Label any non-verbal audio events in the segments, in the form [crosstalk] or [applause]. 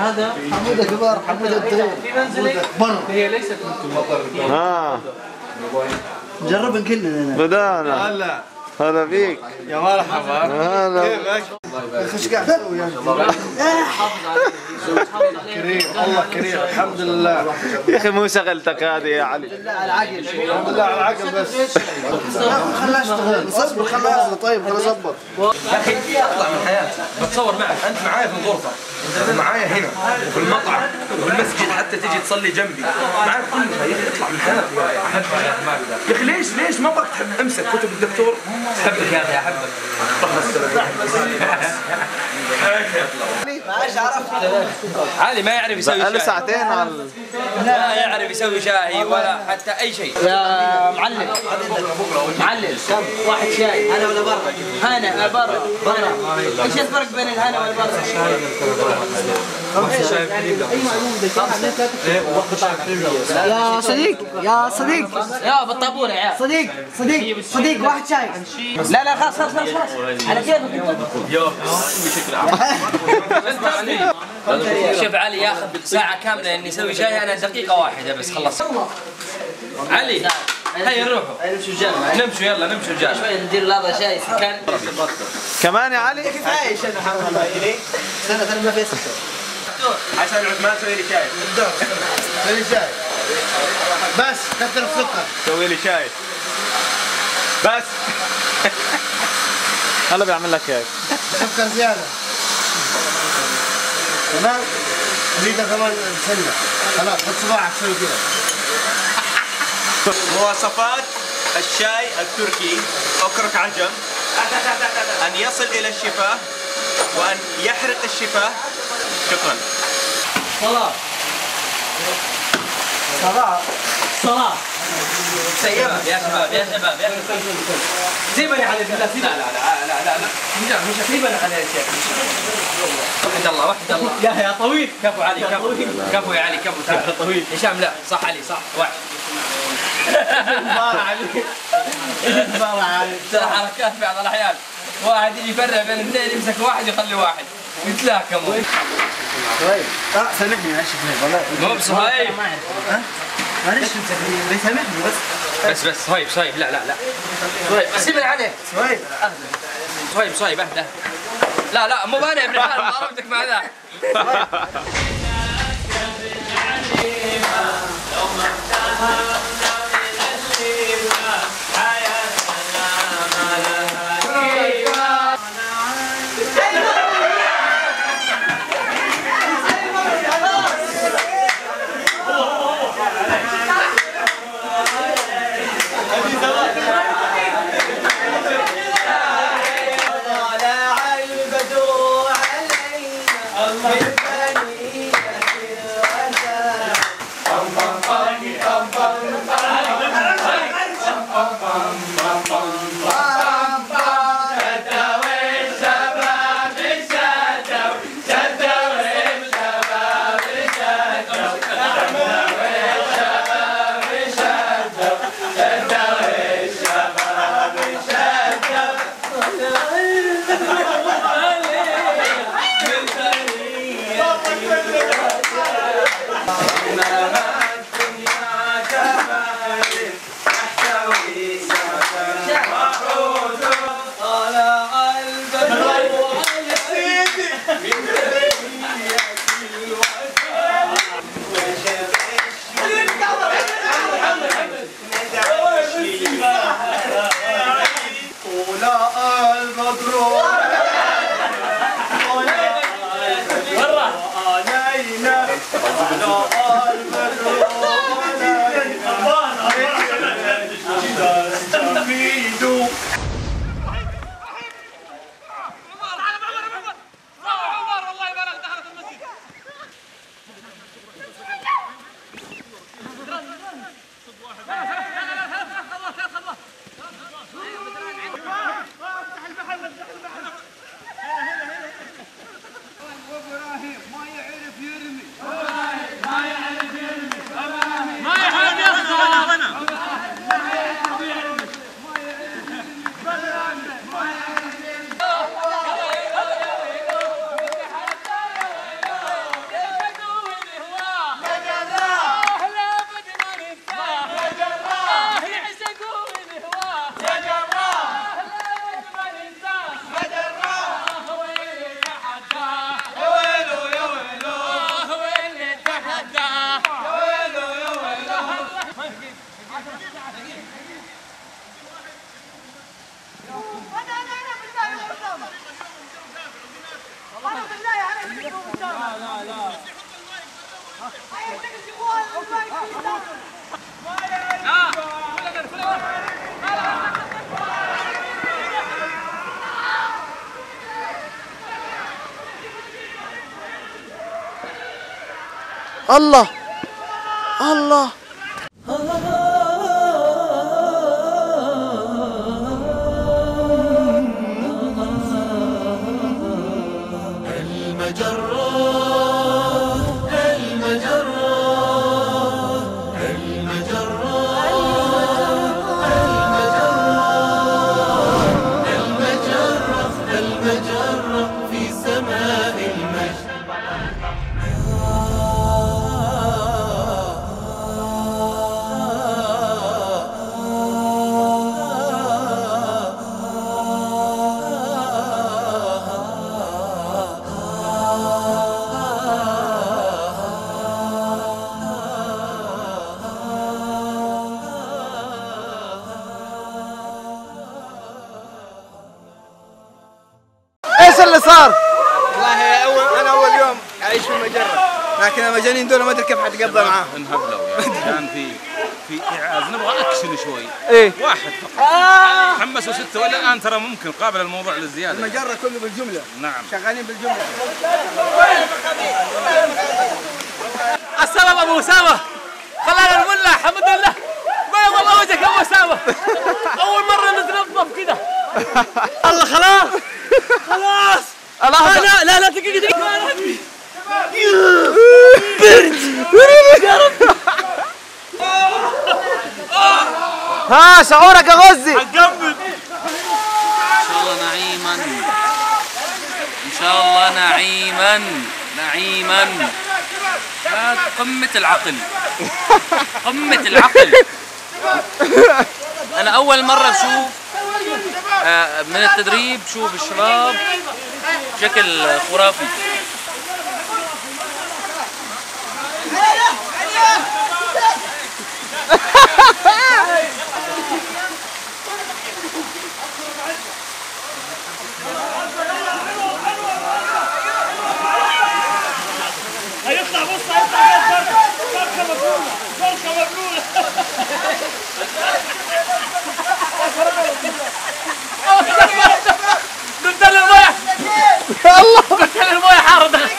هذا حمودة كبار الدغير في منزلك برا هي ليست مطر. ها نجرب كلنا. بدانا. هلا. هلا فيك. يا مرحبا. هلا. كيفك؟ خش قاعد كريم الله كريم الحمد لله. يا أخي مو شغلتك هذه يا علي. الحمد لله على العقل بس. خلاه اشتغل صبر خلاه طيب خلاه يصبر يا أخي اطلع من حياتي بتصور معك أنت معايا في الغرفة. انت معايا هنا وفي المطعم وفي المسجد حتى تيجي تصلي جنبي. معاك كل شيء. يا أخي اطلع من حياتي يا أخي ليش ليش ما ابغاك تحب أمسك كتب الدكتور؟ أحبك يا أخي أحبك. علي ما يعرف يسوي بقى له شاي ساعتين على لا يعرف يسوي شاي ولا حتى اي شيء يا معلم معلم واحد شاي هنا ولا برا؟ هنا برا برا إيش الفرق بين الهنا والبرا؟ يا صديق يا صديق يا بالطابور يا عيال صديق صديق صديق واحد شاي لا لا خلاص خلاص خلاص خلاص على كيفك شوف علي ياخذ ساعة كاملة إني أسوي شاي أنا دقيقة واحدة بس خلص. علي هيا نروحوا نمشوا يلا نمشوا رجال شوي ندير لحظة شاي سكان. كمان يا علي؟ كفاية شنو حرام سنة سنة ما في سكر عشان عثمان سوي لي شاي. سوي شاي. بس كثر السكر سوي لي شاي. بس. هلا بيعمل لك هيك سكر زيادة. تمام؟ اريد كمان سنة. خلاص حط صباعك سوي كذا مواصفات الشاي التركي. أكرك عجم. أن يصل إلى الشفاه وأن يحرق الشفاه. شكرا. صلاة صلاة سيبها يا شباب يا شباب يا شباب سيبني على لا لا لا لا لا لا مش سيبني على يا شيخ وحد الله وحد الله. يا يا طويل. كفو علي كفو. كفو يا علي كفو. تعال طويل. هشام لا صح علي صح. واحد. ترى حركات في بعض الأحيان. واحد يفرع بين اثنين يمسك واحد يخلي واحد. يتلاكموا طيب. آه سامحني معلش والله. مو بصهيب معلش بس. بس صايب صايب لا لا لا. صايب سيب عليه. صايب صايب صايب اهدى. لا لا مو أنا ابن ما ضربتك مع ذا صايب Allah. Alba Drone. لا لا الله. الله. اعيش في المجره لكن المجانين دول ما أدري كيف حتقضى معاهم انهبلوا يعني. كان في في إعاز. نبغى أكشن شوي. إيه. واحد فقط. حمسوا ستة. والى الان ترى ممكن قابل الموضوع للزيادة. المجرة كله بالجملة. نعم. شغالين بالجملة. السلام أبو أسامة. خلانا الملا الحمد لله. بيض الله وجهك أبو أسامة. أول مرة نتنظف كذا [laughs] الله خلاص. خلاص. الله لا لا لا دقيقة دقيقة. ربي ها شعورك يا غزي. إن شاء الله نعيما. ان شاء الله نعيما نعيما قمة العقل. قمة العقل. أنا أول مرة أشوف آه، من التدريب شوف الشباب بشكل خرافي. قلت له المويه الله قلت له المويه حاره دخل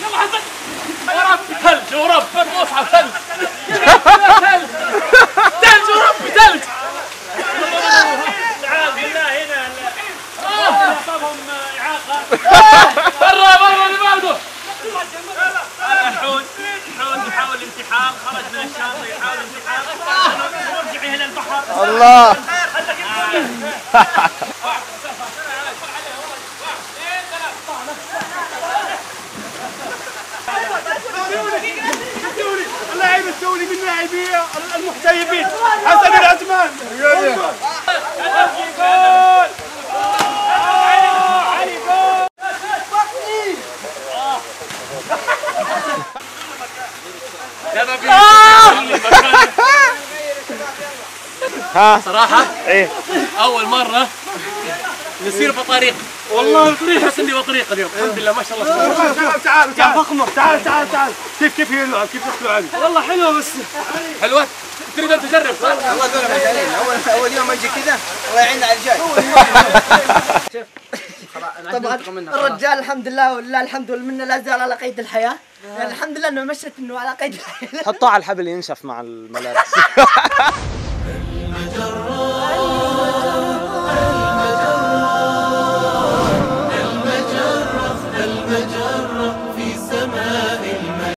يلا حسن وربي ثلج وربي المصحف ثلج ثلج ثلج وربي ثلج تعال بالله هنا. اصابهم إعاقة. برا برا اللي بعده. حود حود يحاول انتحار خرج من الشاطئ يحاول انتحار. ورجع هنا البحر. الله. [laughs] من لاعبي المحتيبين حسن العثمان. ها [laughs] صراحة إيه. أول مرة نسير بطريق والله بطريق احس إني بطريق اليوم. الحمد لله ما شاء الله. تعال تعال تعال فخمة. تعال تعال تعال. كيف كيف يلعب كيف يحلو علي والله حلوة بس. حلوة؟ تريد أن تجرب صح؟ والله دول مجانين اول أول يوم أجي كذا الله يعيننا على الجاي. طبعا. الرجال الحمد لله ولله الحمد والمنه لا زال على قيد الحياة. يعني الحمد لله إنه مشت إنه على قيد الحياة. حطوه على الحبل ينشف مع الملابس. [laughs]